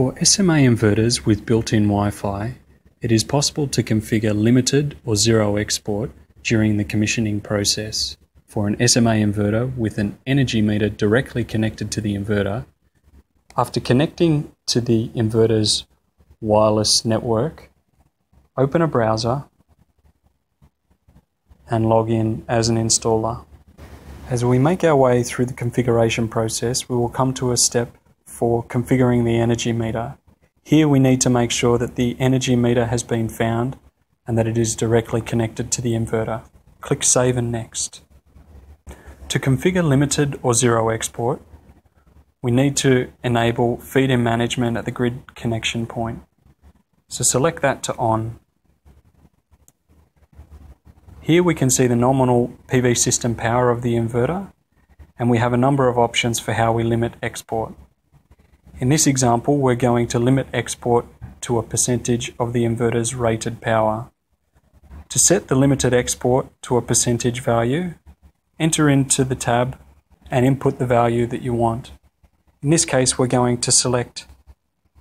For SMA inverters with built-in Wi-Fi, it is possible to configure limited or zero export during the commissioning process. For an SMA inverter with an energy meter directly connected to the inverter, after connecting to the inverter's wireless network, open a browser and log in as an installer. As we make our way through the configuration process, we will come to a step for configuring the energy meter. Here we need to make sure that the energy meter has been found and that it is directly connected to the inverter. Click Save and Next. To configure limited or zero export, we need to enable feed-in management at the grid connection point. So select that to on. Here we can see the nominal PV system power of the inverter and we have a number of options for how we limit export. In this example, we're going to limit export to a percentage of the inverter's rated power. To set the limited export to a percentage value, enter into the tab and input the value that you want. In this case, we're going to select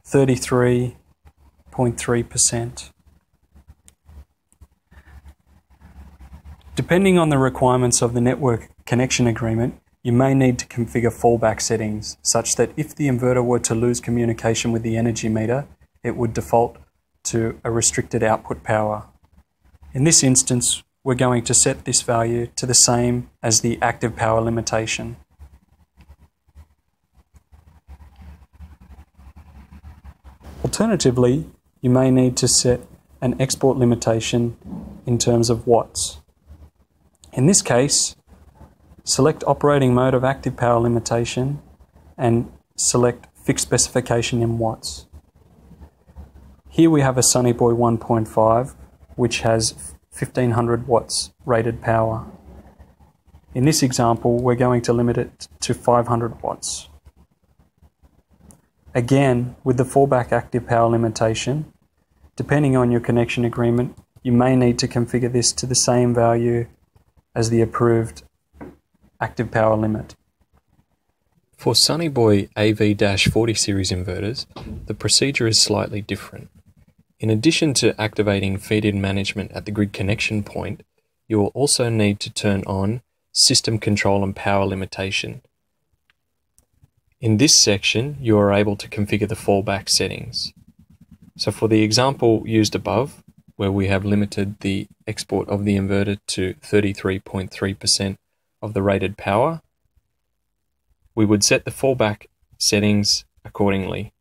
33.3%. Depending on the requirements of the network connection agreement, you may need to configure fallback settings such that if the inverter were to lose communication with the energy meter, it would default to a restricted output power. In this instance, we're going to set this value to the same as the active power limitation. Alternatively, you may need to set an export limitation in terms of watts. In this case, Select operating mode of active power limitation and select fixed specification in watts. Here we have a Sunny Boy 1.5 which has 1500 watts rated power. In this example we're going to limit it to 500 watts. Again, with the fallback active power limitation, depending on your connection agreement, you may need to configure this to the same value as the approved active power limit. For Sunny Boy AV-40 series inverters, the procedure is slightly different. In addition to activating feed-in management at the grid connection point, you will also need to turn on system control and power limitation. In this section, you are able to configure the fallback settings. So for the example used above, where we have limited the export of the inverter to 33.3% of the rated power, we would set the fallback settings accordingly.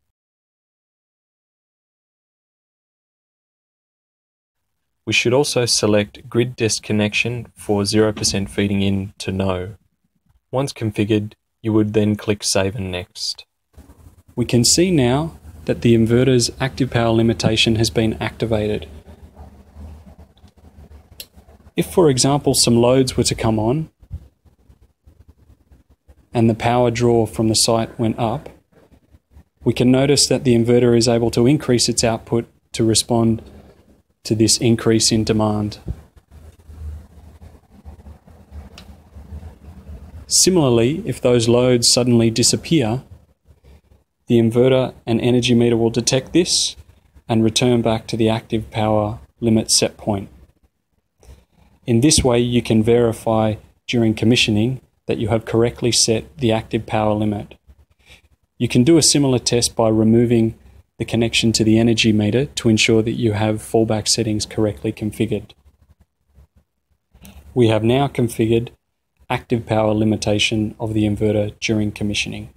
We should also select grid disconnection for 0% feeding in to no. Once configured, you would then click Save and Next. We can see now that the inverter's active power limitation has been activated. If, for example, some loads were to come on, and the power draw from the site went up, we can notice that the inverter is able to increase its output to respond to this increase in demand. Similarly, if those loads suddenly disappear, the inverter and energy meter will detect this and return back to the active power limit set point. In this way, you can verify during commissioning that you have correctly set the active power limit. You can do a similar test by removing the connection to the energy meter to ensure that you have fallback settings correctly configured. We have now configured active power limitation of the inverter during commissioning.